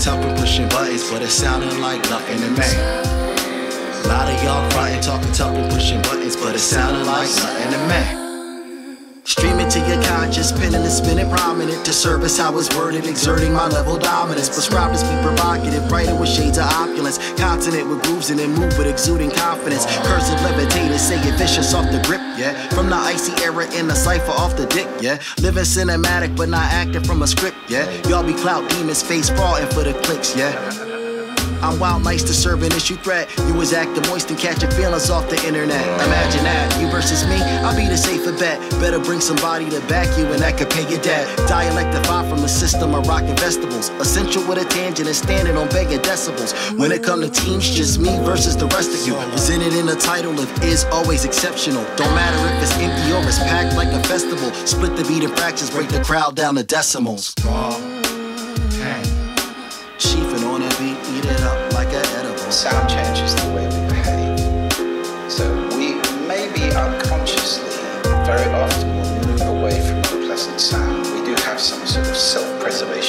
talking pushing buttons, but it sounding like nothing to me. A lot of y'all frontin', talking tough and pushing buttons, but it sounding like nothing to me. Streaming to your conscious, pinning and spinning, it to service how it's worded, exerting my level dominance. Prescribed to be provocative, writing with shades of opulence, continent with grooves and then move with exuding confidence. Cursive levitating, say it vicious off the grip, yeah. From the icy era in the cipher off the dick, yeah. Living cinematic, but not acting from a script, yeah. Y'all be clout demons, face falling for the clicks, yeah. I'm wild nice to serve an issue threat. You was acting moist and catching feelings off the internet. Imagine that, you versus me, I'll be the safer bet. Better bring somebody to back you and that could pay your debt. Dialectify from the system of rocking vegetables. Essential with a tangent and standing on begging decibels. When it come to teams, just me versus the rest of you. Presented in the title of is always exceptional. Don't matter if it's empty or it's packed like a festival. Split the beat in fractions, break the crowd down to decimals. Of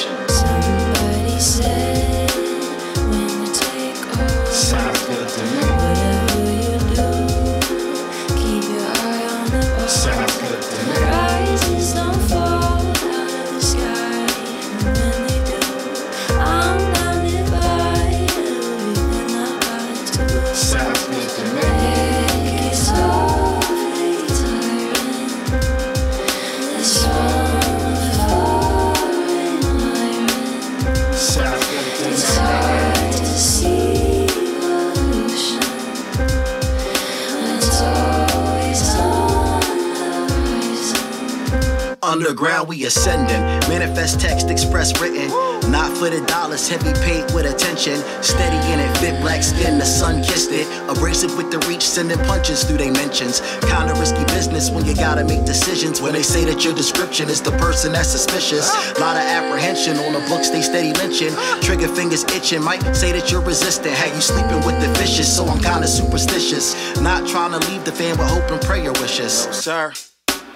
Underground, we ascending. Manifest text, express written. Not for the dollars, heavy paid with attention. Steady in it, fit black skin, the sun kissed it. Abrasive with the reach, sending punches through they mentions. Kinda risky business when you gotta make decisions. When they say that your description is the person that's suspicious. Lot of apprehension on the books, they steady lynching. Trigger fingers itching, might say that you're resistant. Had you sleeping with the vicious, so I'm kinda superstitious. Not trying to leave the fan with hope and prayer wishes. sir.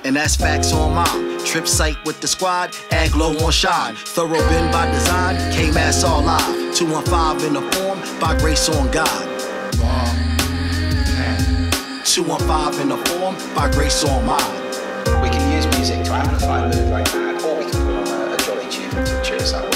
And that's facts on mine. Trip site with the squad, add glow on shine. Thorough been by design, K-Mass all live. 215 in the form, by grace on God. 215 in the form, by grace on mine. We can use music to amplify mood like that, or we can put on a, a jolly tune to cheer us up.